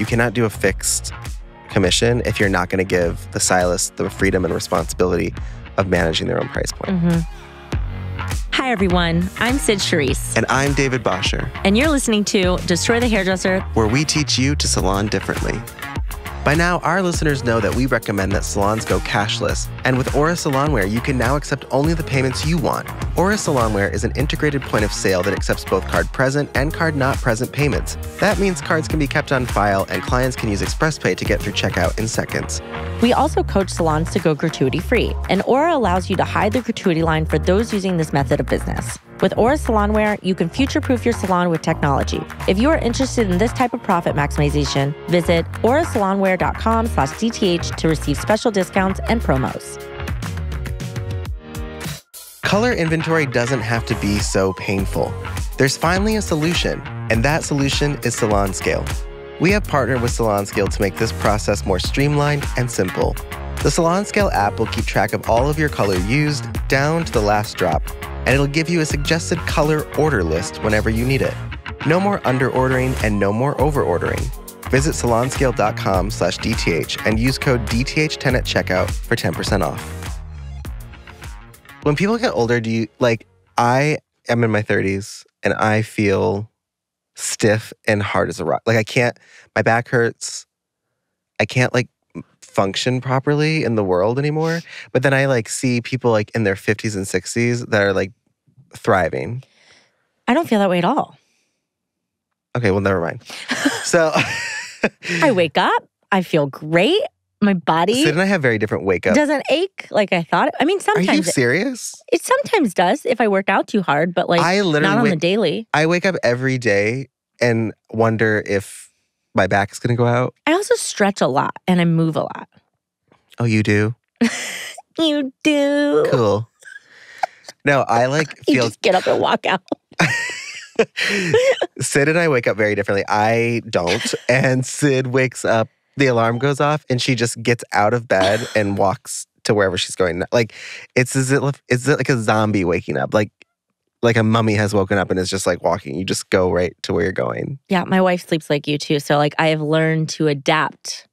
you cannot do a fixed commission if you're not going to give the stylist the freedom and responsibility of managing their own price point. Mm-hmm. Hi, everyone. I'm Sid Charisse, And I'm David Bosher, and you're listening to Destroy the Hairdresser. where we teach you to salon differently. By now, our listeners know that we recommend that salons go cashless. And with Aura Salonware, you can now accept only the payments you want. Aura Salonware is an integrated point of sale that accepts both card present and card not present payments. That means cards can be kept on file and clients can use ExpressPay to get through checkout in seconds. We also coach salons to go gratuity free, and Aura allows you to hide the gratuity line for those using this method of business. With Aura Salonware, you can future proof your salon with technology. If you are interested in this type of profit maximization, visit aurasalonware.com slash DTH to receive special discounts and promos. Color inventory doesn't have to be so painful. There's finally a solution, and that solution is Salon Scale. We have partnered with Salon Scale to make this process more streamlined and simple. The Salon Scale app will keep track of all of your color used down to the last drop, and it'll give you a suggested color order list whenever you need it. No more underordering and no more overordering. Visit salonscale.com slash DTH and use code DTH10 at checkout for 10% off when people get older, do you like? I am in my 30s and I feel stiff and hard as a rock. Like I can't, my back hurts. I can't like function properly in the world anymore. But then I like see people like in their 50s and 60s that are like thriving. I don't feel that way at all. Okay, well, never mind. So, I wake up, I feel great. My body Sid and I have very different wake up. doesn't ache like I thought. I mean, sometimes. Are you sometimes it, serious? it sometimes does if I work out too hard, but like I literally not on the daily. I wake up every day and wonder if my back is going to go out. I also stretch a lot and I move a lot. Oh, you do? You do. Cool. No, I like You feel just get up and walk out. Sid and I wake up very differently. I don't. And Sid wakes up, the alarm goes off, and she just gets out of bed and walks to wherever she's going. Like it's as if it's like a zombie waking up. Like like a mummy has woken up and is just like walking. You just go right to where you're going. Yeah, my wife sleeps like you too. So like I have learned to adapt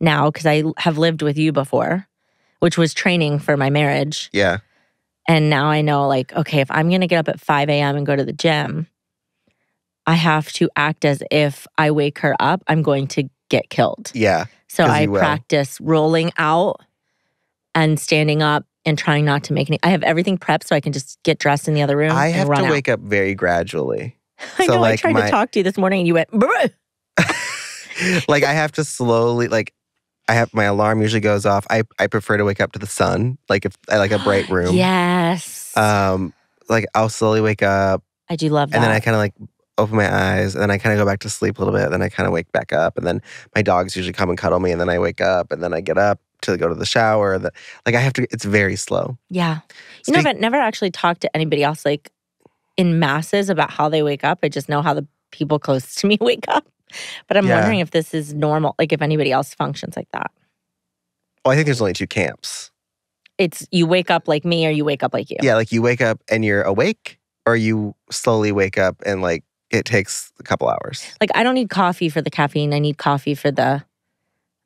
now because I have lived with you before, which was training for my marriage. Yeah. And now I know, like, okay, if I'm going to get up at 5 a.m. and go to the gym, I have to act as if I wake her up, I'm going to get killed. Yeah. So I practice rolling out and standing up and trying not to make any. I have everything prepped so I can just get dressed in the other room. I have to out. wake up very gradually. I so, know. I tried my- to talk to you this morning and you went, like I have to slowly like I have my alarm usually goes off. I, I prefer to wake up to the sun. Like if I like a bright room. yes. Um like I'll slowly wake up I do love that. and then I kind of like open my eyes and then I kind of go back to sleep a little bit. Then I kind of wake back up and then my dogs usually come and cuddle me and then I wake up and then I get up to go to the shower. The, like I have to. It's very slow. yeah. You know, Speak- but never actually talked to anybody else like in masses about how they wake up. I just know how the people close to me wake up. But I'm Yeah. wondering if this is normal, like if anybody else functions like that. Well, I think there's only two camps. It's you wake up like me or you wake up like you. Yeah, like you wake up and you're awake, or you slowly wake up and like it takes a couple hours. Like I don't need coffee for the caffeine. I need coffee for the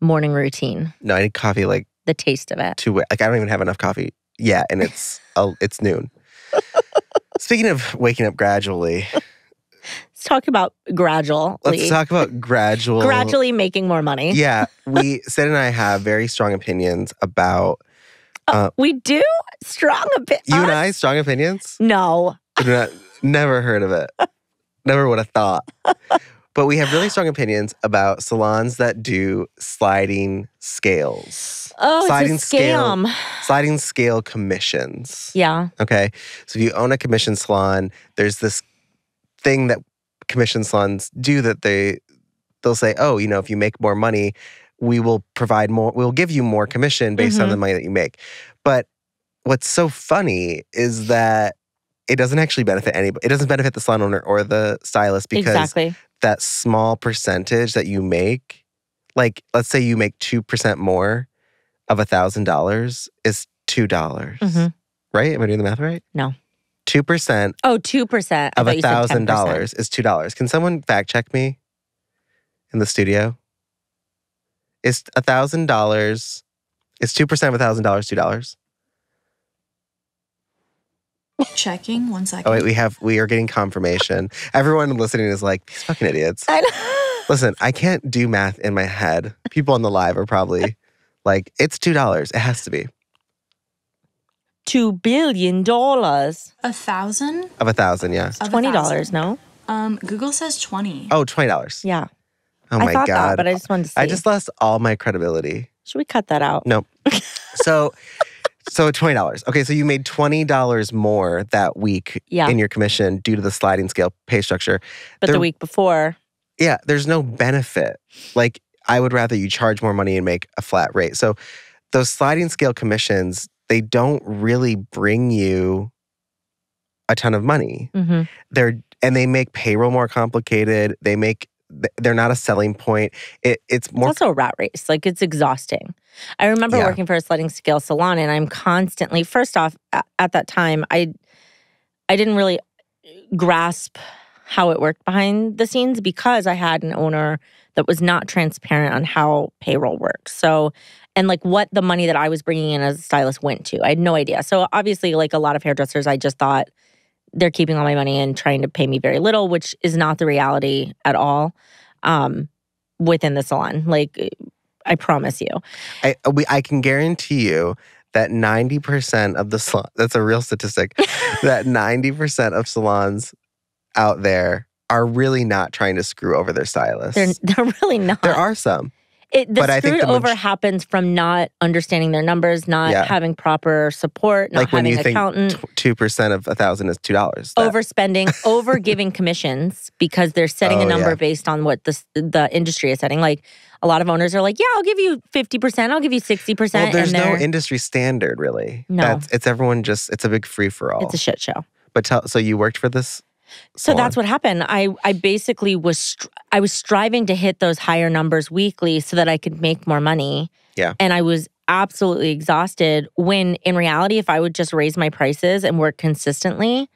morning routine, No, I need coffee like the taste of it. two. Like I don't even have enough coffee yet, and it's uh, it's noon. Speaking of waking up gradually, Let's talk about gradually. let's talk about gradual. gradually making more money. Yeah, we Sid and I have very strong opinions about We do strong a bit. you and I. Strong opinions. No. Ne- never heard of it. Never would have thought. But we have really strong opinions about salons that do sliding scales, Oh, Sliding it's a scale. sliding scale commissions. Yeah. Okay. So if you own a commission salon, there's this thing that commission salons do that they they'll say, "Oh, you know, if you make more money, we will provide more we'll give you more commission based on Mhm. the money that you make." But what's so funny is that it doesn't actually benefit anybody. It doesn't benefit the salon owner or the stylist because exactly. that small percentage that you make, like let's say you make 2% more of a thousand dollars is two dollars. Mhm. Right? Am I doing the math right? No. Two percent Oh, 2%. Of a $1,000 is two dollars. Can someone fact check me in the studio? Is a thousand dollars? Is two percent of a thousand dollars two dollars? Checking one second. Oh wait, we have we are getting confirmation. Everyone listening is like these fucking idiots. I know. Listen, I can't do math in my head. People on the live are probably like, it's two dollars. It has to be Two billion dollars. a thousand? of a thousand. Yeah. Of Twenty dollars, no? Um, Google says twenty. Oh, twenty dollars. Yeah. Oh I my thought god. that, but I just wanted to see. I just lost all my credibility. Should we cut that out? No. So, so twenty dollars. Okay, so you made twenty dollars more that week Yeah. in your commission due to the sliding scale pay structure. But There- the week before, Yeah, there's no benefit. Like I would rather you charge more money and make a flat rate. So those sliding scale commissions, they don't really bring you a ton of money. hmm They're and they make payroll more complicated. They make they're not a selling point. It, it's it's more also a rat race. Like it's exhausting. I remember Yeah. working for a sliding scale salon, and I'm constantly. First off, at that time, I I didn't really uh, grasp how it worked behind the scenes because I had an owner that was not transparent on how payroll works. So, and like what the money that I was bringing in as a stylist went to, I had no idea. So obviously, like a lot of hairdressers, I just thought they're keeping all my money and trying to pay me very little, which is not the reality at all um, within the salon. Like, I promise you. I we, I can guarantee you that 90% of the salon that's a real statistic that 90% of salons out there are really not trying to screw over their stylists. They're they're really not. there are some. It, the but I think screwed the over happens from not understanding their numbers, not Yeah. having proper support, not like when having you think accountant, two percent of a thousand is two dollars. overspending, over giving commissions because they're setting a Oh, number yeah. based on what the the industry is setting. Like a lot of owners are like, "Yeah, I'll give you fifty percent, I'll give you sixty well, percent," there's no industry standard really. No. That's, it's everyone just it's a big free for all. it's a shit show. but tell so you worked for this. So that's what happened. I I basically was str- I was striving to hit those higher numbers weekly so that I could make more money. Yeah. And I was absolutely exhausted when in reality if I would just raise my prices and work consistently,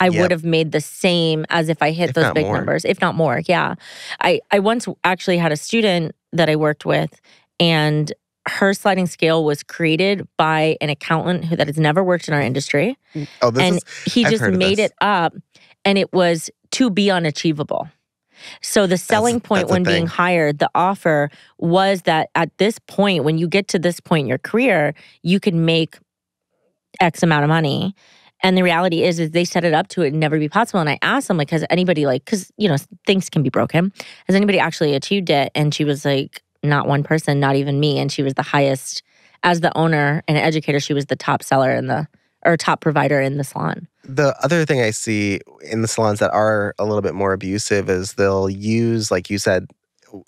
I Yep. would have made the same as if I hit If those big more. numbers, if not more. Yeah. I I once actually had a student that I worked with and her sliding scale was created by an accountant who that has never worked in our industry mm, Oh, this and is he I've just made it up and it was to be unachievable. So the selling point that's when being hired the offer was that at this point when you get to this point in your career you can make x amount of money. And the reality is is they set it up to it never be possible. And i asked them like has anybody like because you know things can be broken. Has anybody actually achieved it? And she was like not one person not even me. And she was the highest as the owner and educator she was the top seller in the or top provider in the salon the other thing I see in the salons that are a little bit more abusive is they'll use, like you said,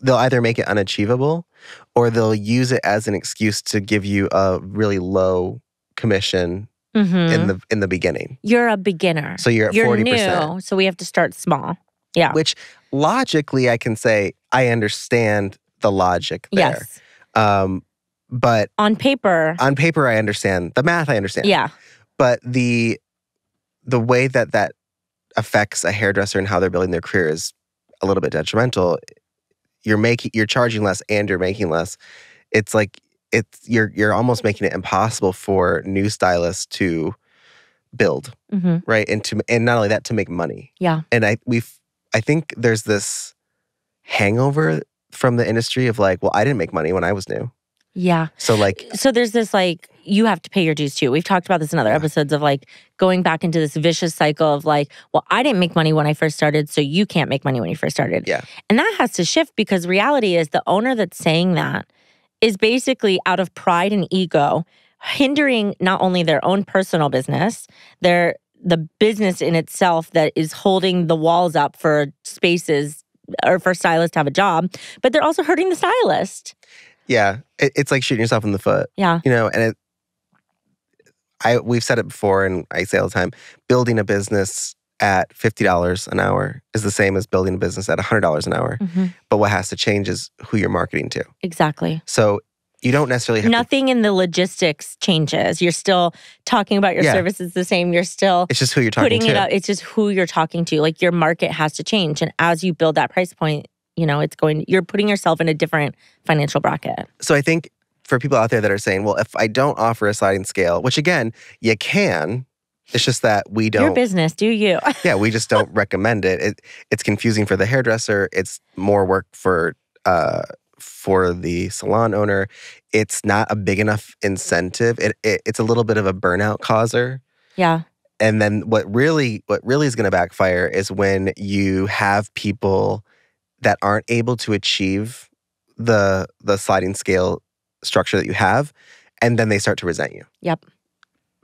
they'll either make it unachievable or they'll use it as an excuse to give you a really low commission Mhm. in the in the beginning. you're a beginner So you're at you're forty percent. new so we have to start small yeah Which logically I can say I understand the logic there. yes Um, but on paper on paper I understand the math I understand. yeah But the the way that that affects a hairdresser and how they're building their career is a little bit detrimental. You're making you're charging less and you're making less. It's like it's you're you're almost making it impossible for new stylists to build, hmm right? And to and not only that to make money. Yeah. And I we've I think there's this hangover from the industry of like, well, I didn't make money when I was new. Yeah So like so there's this like you have to pay your dues too. We've talked about this in other Yeah. episodes of like going back into this vicious cycle of like, well, I didn't make money when I first started, so you can't make money when you first started. Yeah. And that has to shift because reality is the owner that's saying that is basically out of pride and ego, hindering not only their own personal business, their the business in itself that is holding the walls up for spaces or for stylists to have a job, but they're also hurting the stylist. Yeah, it, it's like shooting yourself in the foot. Yeah. you know and it i we've said it before and i say all the time building a business at $50 an hour is the same as building a business at $100 an hour Mhm. but what has to change is who you're marketing to Exactly. so you don't necessarily have to, Nothing in the logistics changes. You're still talking about your Yeah. services the same. You're still it's just who you're talking putting to it up. It's just who you're talking to. Like your market has to change. And as you build that price point, You know, it's going, you're putting yourself in a different financial bracket. So I think for people out there that are saying, well, if I don't offer a sliding scale, which again, you can, it's just that we don't. Your business, do you? yeah, we just don't recommend it. it. It's confusing for the hairdresser. It's more work for uh, for the salon owner. It's not a big enough incentive. It, it it's a little bit of a burnout causer. yeah. And then what really what really is going to backfire is when you have people that aren't able to achieve the the sliding scale structure that you have, and then they start to resent you. Yep.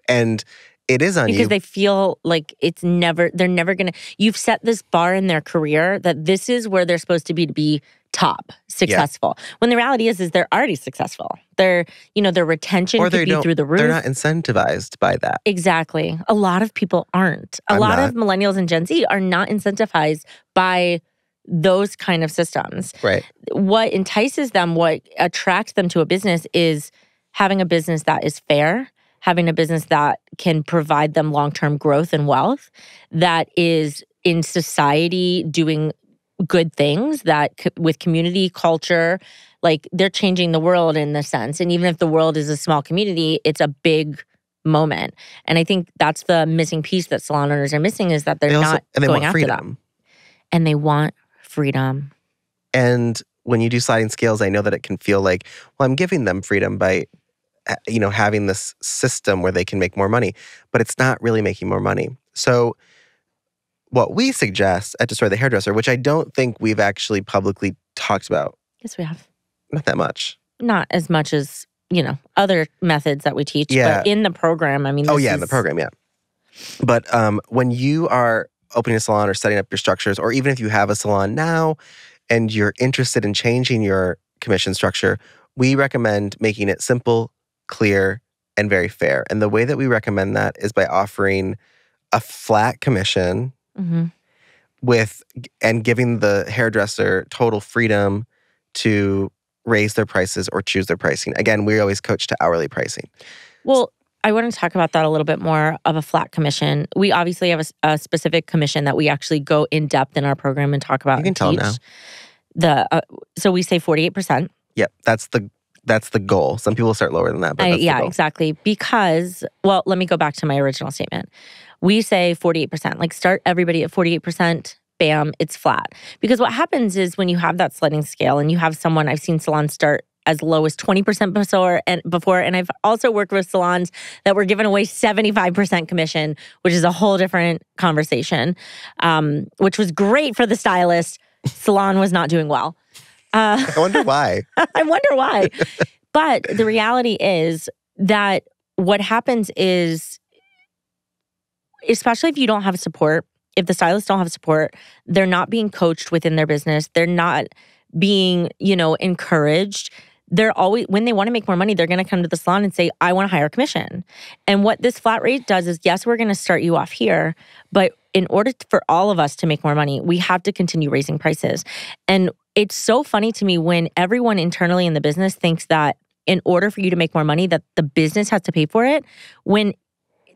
And it is on because you. they feel like it's never they're never gonna you've set this bar in their career that this is where they're supposed to be to be top successful when the reality is is they're already successful they're you know their retention or could be through the roof they're not incentivized by that. exactly a lot of people aren't a I'm lot not. of millennials and gen z are not incentivized by those kind of systems Right. what entices them, what attracts them to a business is having a business that is fair, having a business that can provide them long term growth and wealth, that is in society doing good things, that with community culture, like they're changing the world in the sense. And even if the world is a small community, it's a big moment. And I think that's the missing piece that salon owners are missing is that they're They also not and they going want after that. And they want freedom. And when you do sliding scales, I know that it can feel like, well, I'm giving them freedom by, uh, you know, having this system where they can make more money, but it's not really making more money. So, what we suggest at Destroy the Hairdresser, which I don't think we've actually publicly talked about, Yes, we have. not that much. not as much as you know other methods that we teach Yeah. but in the program i mean Oh yeah, in the program, yeah. But um, when you are opening a salon or setting up your structures, or even if you have a salon now and you're interested in changing your commission structure, we recommend making it simple, clear, and very fair. And the way that we recommend that is by offering a flat commission Mhm. with and giving the hairdresser total freedom to raise their prices or choose their pricing. Again, we always coach to hourly pricing. well i want to talk about that a little bit more of a flat commission. We obviously have a specific commission that we actually go in depth in our program and talk about You can tell teach. now. the uh, so we say 48% Yep, that's the that's the goal. Some people start lower than that, but I, yeah exactly. Because well let me go back to my original statement. We say 48% like start everybody at 48% bam it's flat. Because what happens is when you have that sliding scale and you have someone i've seen salons start as low as 20% before and before and i've also worked with salons that were giving away 75% commission which is a whole different conversation um, which was great for the stylist salon was not doing well uh, I wonder why. I wonder why. but the reality is that what happens is, especially if you don't have support, if the stylists don't have support, they're not being coached within their business. They're not being, you know, encouraged. They're always, when they want to make more money, they're going to come to the salon and say, I want a higher commission. And what this flat rate does is, yes, we're going to start you off here, but in order for all of us to make more money, we have to continue raising prices. And it's so funny to me when everyone internally in the business thinks that in order for you to make more money that the business has to pay for it when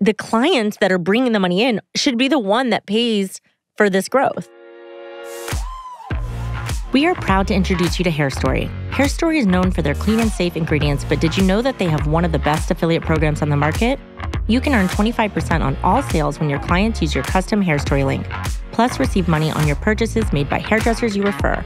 the clients that are bringing the money in should be the one that pays for this growth. We are proud to introduce you to Hair Story. Hair Story is known for their clean and safe ingredients, but did you know that they have one of the best affiliate programs on the market? You can earn 25% on all sales when your clients use your custom Hair Story link, plus receive money on your purchases made by hairdressers you refer.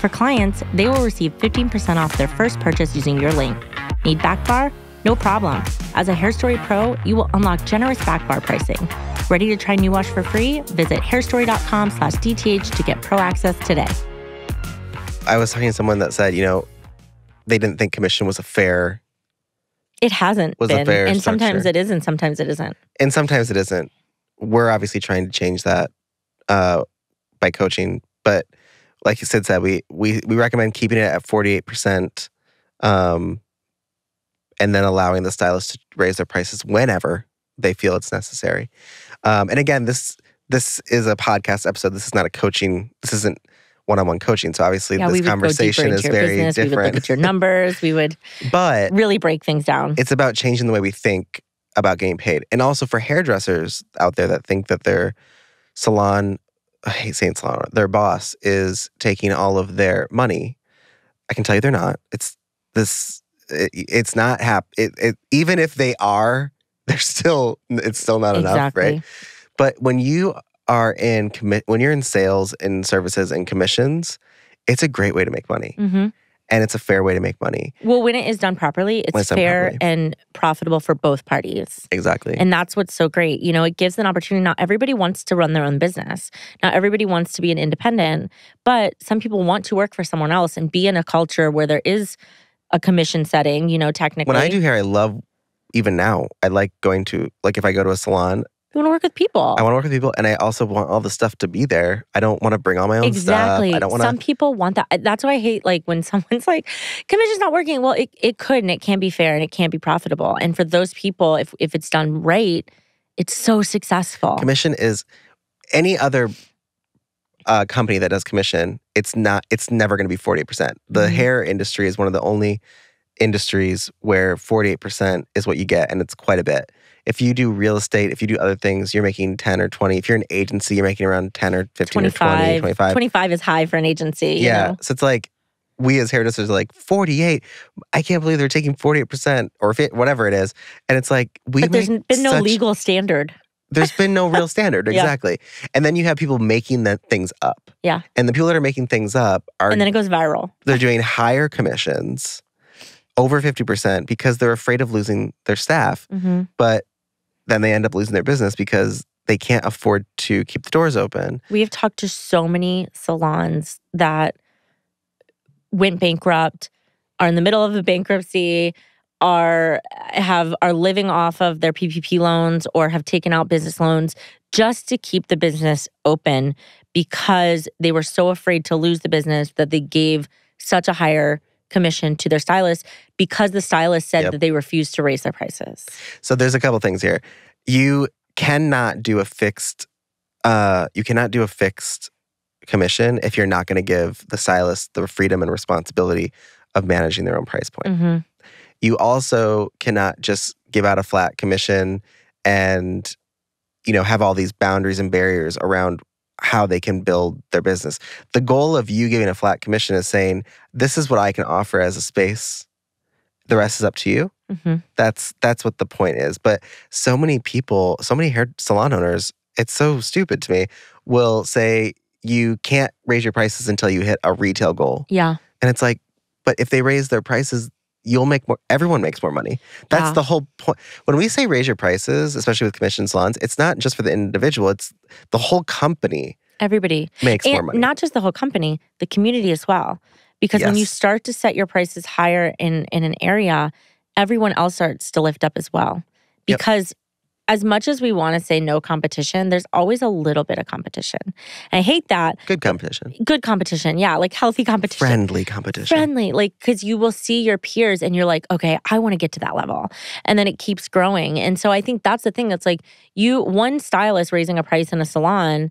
For clients, they will receive 15% off their first purchase using your link. Need back bar? No problem. As a Hair Story Pro, you will unlock generous back bar pricing. Ready to try New Wash for free? Visit hairstory.com slash DTH to get pro access today. I was talking to someone that said, you know, they didn't think commission was a fair, It hasn't Was a been. fair and sometimes it is and sometimes it isn't. and sometimes it isn't. We're obviously trying to change that uh, by coaching, but like you said, said we we we recommend keeping it at forty eight percent, um, and then allowing the stylist to raise their prices whenever they feel it's necessary. Um, and again, this this is a podcast episode. This is not a coaching. This isn't one on one coaching. So obviously, Yeah, this conversation is very business. We would look different. at your numbers. We would but really break things down. it's about changing the way we think about getting paid. And also for hairdressers out there that think that their salon I hate saying salon, their boss is taking all of their money. I can tell you they're not. It's this. It, it's not hap. It, it even if they are, they're still. It's still not enough, right? But when you are in commit, when you're in sales and services and commissions, it's a great way to make money, hmm and it's a fair way to make money. Well, when it is done properly, it's it's fair properly. and profitable for both parties. Exactly. And that's what's so great. You know, it gives an opportunity. Not everybody wants to run their own business. Not everybody wants to be an independent, but some people want to work for someone else and be in a culture where there is a commission setting, you know, technically. when I do hair, I love. Even now, I like going to like if I go to a salon, you want to work with people. I want to work with people, and I also want all the stuff to be there. I don't want to bring all my own exactly. stuff. I don't want. Some people want that. That's why I hate like when someone's like, commission's not working. Well, it, it could and it can be fair and it can be profitable. And for those people, if if it's done right, it's so successful. Commission is any other uh, company that does commission. It's not. It's never going to be forty percent. The Mhm. hair industry is one of the only industries where forty eight percent is what you get, and it's quite a bit. If you do real estate, if you do other things, you're making 10 or 20. If you're an agency, you're making around 10 or 15 or 20, 25, 25. 25 is high for an agency. you yeah. know? So it's like we as hairdressers are like 48. I can't believe they're taking 48% or whatever it is. And it's like we But there's been no such- legal standard. There's been no real standard. Yeah. Exactly. And then you have people making the things up. Yeah. And the people that are making things up are And then it goes viral. they're doing higher commissions over 50% because they're afraid of losing their staff. hmm But then they end up losing their business because they can't afford to keep the doors open. We have talked to so many salons that went bankrupt, are in the middle of a bankruptcy, are have are living off of their PPP loans or have taken out business loans just to keep the business open because they were so afraid to lose the business that they gave such a higher commission to their stylist because the stylist said Yep. that they refused to raise their prices. So there's a couple things here. You cannot do a fixed uh you cannot do a fixed commission if you're not going to give the stylist the freedom and responsibility of managing their own price point. hmm You also cannot just give out a flat commission and you know have all these boundaries and barriers around how they can build their business. The goal of you giving a flat commission is saying this is what I can offer as a space. The rest is up to you hmm that's that's what the point is but so many people so many hair salon owners it's so stupid to me will say you can't raise your prices until you hit a retail goal Yeah. and it's like but if they raise their prices you'll make more everyone makes more money that's Yeah. the whole point when we say raise your prices especially with commission salons it's not just for the individual it's the whole company Everybody. makes more money not just the whole company, the community as well. Because when you start to set your prices higher in in an area, everyone else starts to lift up as well. Yep. As much as we want to say no competition, there's always a little bit of competition. And I hate that. good competition Good competition, yeah, like healthy competition. friendly competition Friendly, like because you will see your peers and you're like, okay, I want to get to that level, and then it keeps growing. And so I think that's the thing. That's like you, one stylist raising a price in a salon,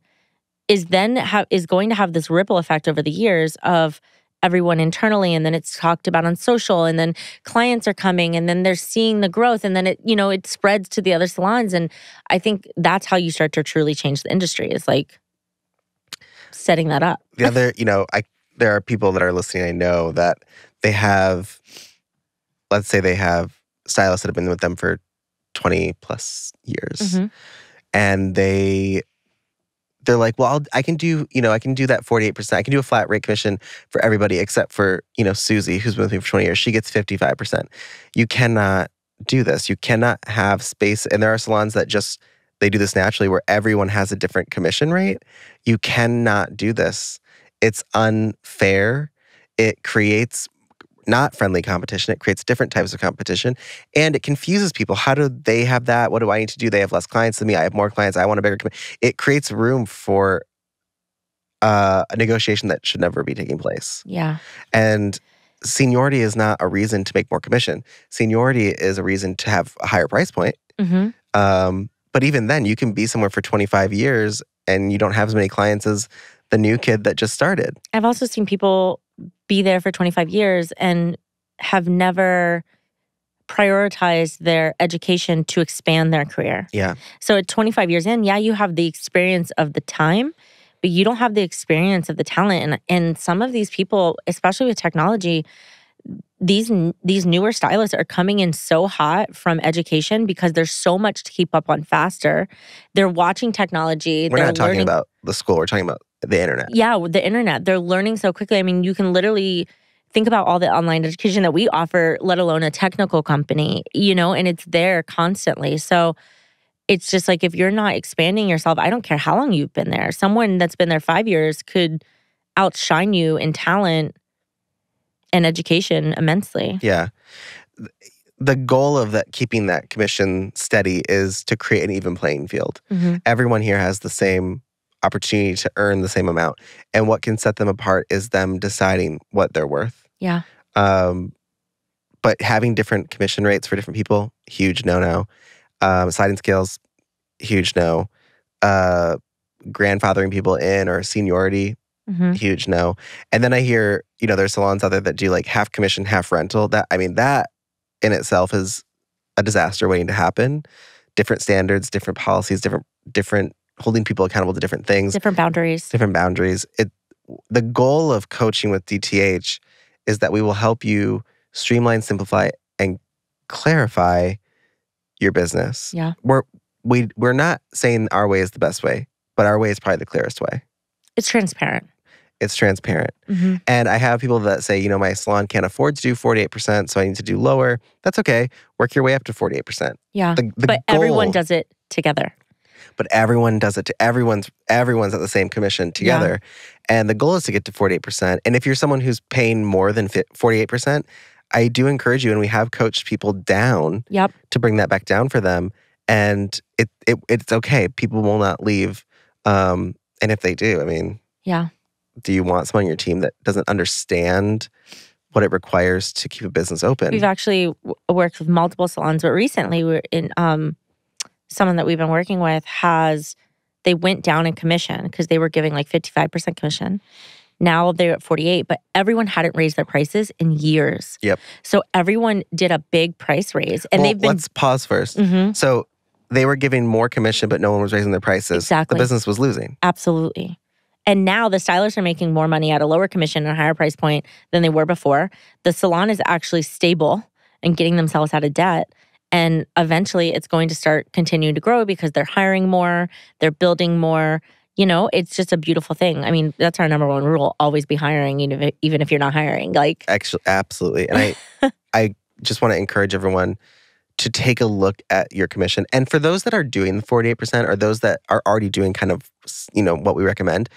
is then have is going to have this ripple effect over the years of everyone internally, and then it's talked about on social, and then clients are coming, and then they're seeing the growth, and then it you know it spreads to the other salons, and I think that's how you start to truly change the industry. Is like setting that up. the other, you know, I there are people that are listening. I know that they have, let's say they have stylists that have been with them for twenty plus years, Mhm. and they they're like, well, I'll, I can do, you know, I can do that forty eight percent. I can do a flat rate commission for everybody except for you know Susie, who's been with me for twenty years. She gets fifty five percent. You cannot do this. You cannot have space, and there are salons that just they do this naturally where everyone has a different commission rate. You cannot do this. It's unfair. It creates not friendly competition. It creates different types of competition and it confuses people. How do they have that? What do I need to do? They have less clients than me. I have more clients. I want a bigger. It creates room for uh, a negotiation that should never be taking place. Yeah. And seniority is not a reason to make more commission. Seniority is a reason to have a higher price point. hmm Um, but even then, you can be somewhere for 25 years and you don't have as many clients as the new kid that just started. I've also seen people be there for 25 years and have never prioritized their education to expand their career. Yeah. So at 25 years in, yeah, you have the experience of the time but you don't have the experience of the talent. And and some of these people, especially with technology, these these newer stylists are coming in so hot from education because there's so much to keep up on faster. They're watching technology. We're they're not talking learning, about the school. We're talking about the internet. yeah, the internet. They're learning so quickly. I mean, you can literally think about all the online education that we offer, let alone a technical company, you know, and it's there constantly. So it's just like if you're not expanding yourself, I don't care how long you've been there. Someone that's been there five years could outshine you in talent and education immensely. Yeah. The goal of that keeping that commission steady is to create an even playing field. Mhm. Everyone here has the same opportunity to earn the same amount. And what can set them apart is them deciding what they're worth. Yeah. Um, but having different commission rates for different people, huge no no. Um, sliding scales, huge no. Uh, grandfathering people in or seniority, hmm huge no. And then I hear, you know, there's salons out there that do like half commission, half rental. That I mean, that in itself is a disaster waiting to happen. Different standards, different policies, different different holding people accountable to different things, Different boundaries. different boundaries. It the goal of coaching with DTH is that we will help you streamline, simplify, and clarify your business. Yeah. We're we we're not saying our way is the best way, but our way is probably the clearest way. It's transparent. It's transparent. hmm And I have people that say, you know, my salon can't afford to do 48%, so I need to do lower. That's okay. Work your way up to 48%. Yeah. The, the but everyone does it together. But everyone does it to everyone's everyone's at the same commission together. And the goal is to get to 48%. And if you're someone who's paying more than 48%, I do encourage you and we have coached people down Yep. to bring that back down for them. And it, it it's okay. People will not leave. Um, and if they do, I mean, Yeah. do you want someone on your team that doesn't understand what it requires to keep a business open? We've actually w- worked with multiple salons, but recently we're in um someone that we've been working with has they went down in commission because they were giving like 55% commission. Now they're at 48, but everyone hadn't raised their prices in years. Yep. So everyone did a big price raise and well, they've been let's pause 1st Mhm, So they were giving more commission, but no one was raising their prices. Exactly. The business was losing. absolutely. And now the stylists are making more money at a lower commission and a higher price point than they were before. The salon is actually stable and getting themselves out of debt. And eventually it's going to start continuing to grow because they're hiring more, they're building more. You know, it's just a beautiful thing. I mean, that's our number one rule always be hiring, even if, even if you're not hiring. Like, Actually, absolutely. And I, I just want to encourage everyone to take a look at your commission. And for those that are doing the 48% or those that are already doing kind of, you know, what we recommend,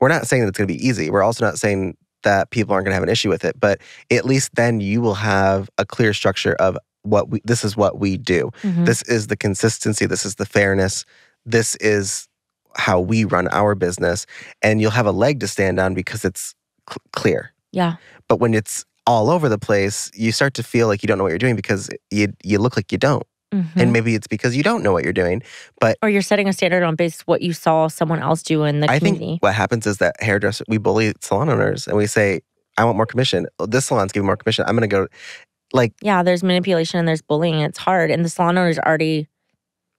we're not saying that it's going to be easy. We're also not saying that people aren't going to have an issue with it, but at least then you will have a clear structure of what we, this is what we do. mhm, This is the consistency. This is the fairness. This is how we run our business. And you'll have a leg to stand on because it's cl- clear. yeah, But when it's all over the place, you start to feel like you don't know what you're doing because you you look like you don't. mhm. And maybe it's because you don't know what you're doing. But or you're setting a standard on base what you saw someone else do in the I community. think what happens is that hairdresser we bully salon owners and we say, I want more commission. Oh, This salon's giving more commission. I'm gonna go like yeah, there's manipulation and there's bullying. It's hard, and the salon owners already,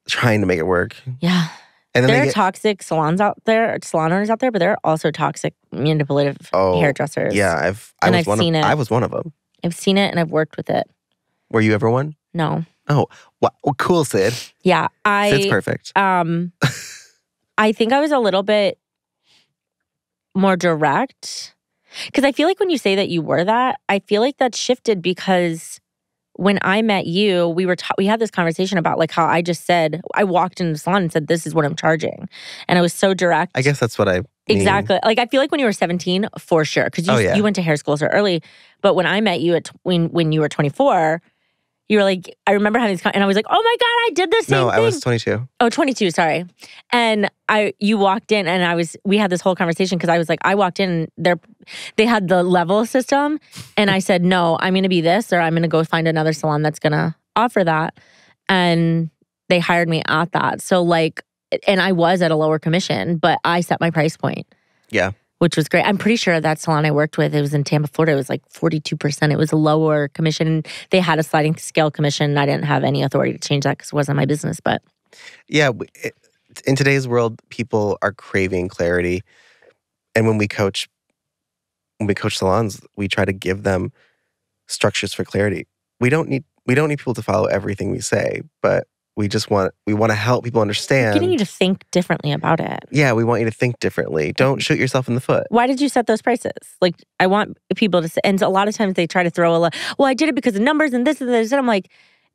trying to make it work. yeah, And then there are get, toxic salons out there, salon owners out there, but there are also toxic manipulative Oh, hairdressers. yeah, I've I And was I've one seen of it. I was one of them. I've seen it and I've worked with it. Were you ever one? No, Oh, Wow, well, cool, Sid. yeah, I Sid's perfect. um, I think I was a little bit more direct because I feel like when you say that you were that, I feel like that shifted because when I met you, we were ta- we had this conversation about like how I just said I walked into the salon and said this is what I'm charging, and I was so direct. I guess that's what I mean. Exactly. Like I feel like when you were 17, for sure, because you Oh, yeah. you went to hair school so early. But when I met you at when when you were 24, you were like, I remember having this, and I was like, oh my god, I did the same No, thing. I was 22. oh, 22, sorry. And I you walked in, and I was we had this whole conversation because I was like, I walked in, and they they had the level system, and I said, no, I'm going to be this, or I'm going to go find another salon that's going to offer that, and they hired me at that. So like, and I was at a lower commission, but I set my price point Yeah. Which was great. I'm pretty sure that salon I worked with, it was in Tampa, Florida. It was like 42%. It was a lower commission. They had a sliding scale commission. I didn't have any authority to change that because it wasn't my business. But Yeah. in today's world, people are craving clarity. and when we coach when we coach salons, we try to give them structures for clarity. We don't need we don't need people to follow everything we say, but we just want we want to help people understand. Getting you to think differently about it. yeah, we want you to think differently. Don't shoot yourself in the foot. Why did you set those prices? Like, I want people to, say, and a lot of times they try to throw a lot, well, I did it because of numbers and this and this. And I'm like,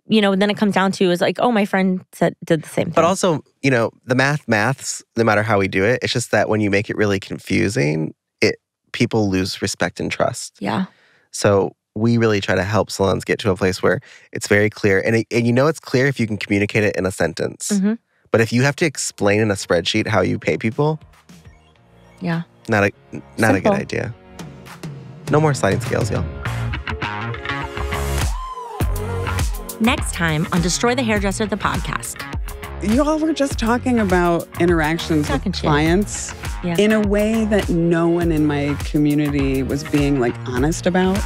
you know, then it comes down to is like, oh, my friend said did the same thing. But also, you know, the math maths, no matter how we do it, it's just that when you make it really confusing, it people lose respect and trust. yeah. So we really try to help salons get to a place where it's very clear. And, it, and you know it's clear if you can communicate it in a sentence. Mhm. But if you have to explain in a spreadsheet how you pay people, Yeah. not a not a good idea. No more sliding scales, y'all. Next time on Destroy the Hairdresser, the podcast. You all were just talking about interactions Talking with clients Yeah. in a way that no one in my community was being like honest about.